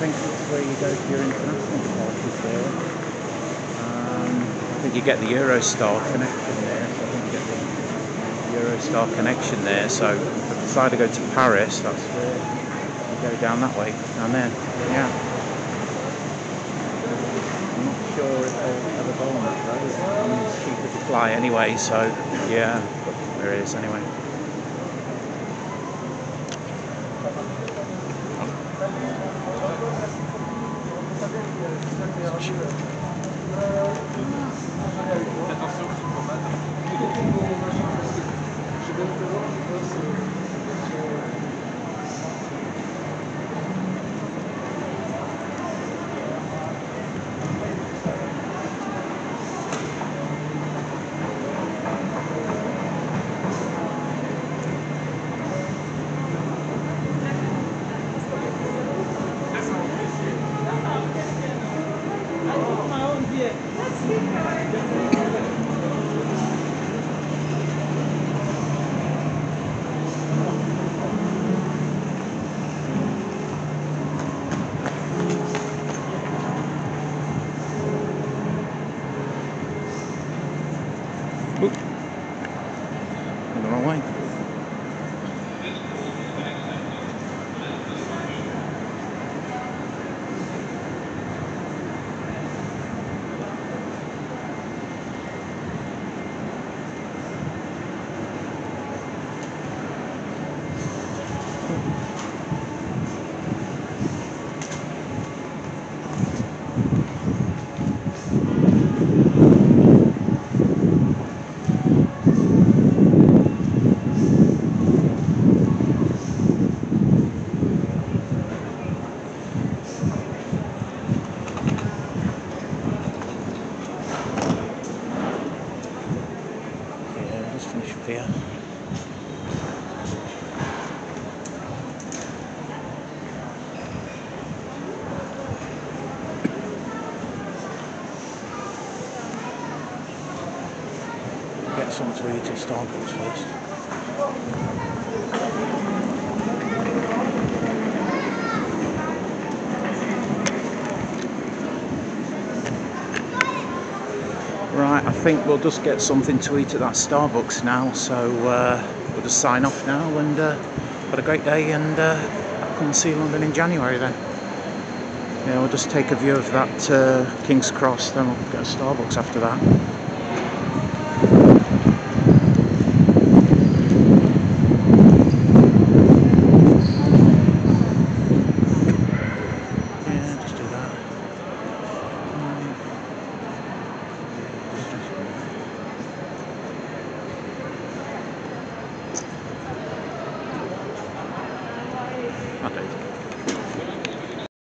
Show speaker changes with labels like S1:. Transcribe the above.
S1: go to your international parties there. Um, I think you get the Eurostar connection there. So I think you get the Eurostar connection there. So if I decide to go to Paris, that's where you go down that way, down there. Yeah. I'm not sure if they'll ever go on that though. It's cheaper to fly anyway, so yeah, there it is anyway. Attention, c'est. Just finish up here. Get some to eat at Starbucks first. Right, I think we'll just get something to eat at that Starbucks now. So uh, we'll just sign off now and uh, have a great day and uh, I'll come and see London in January then. Yeah, we'll just take a view of that uh, King's Cross, then we'll get a Starbucks after that.